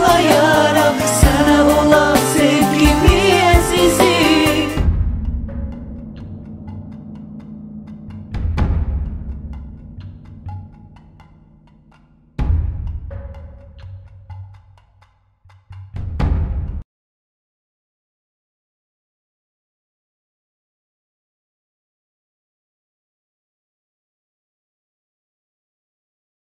플레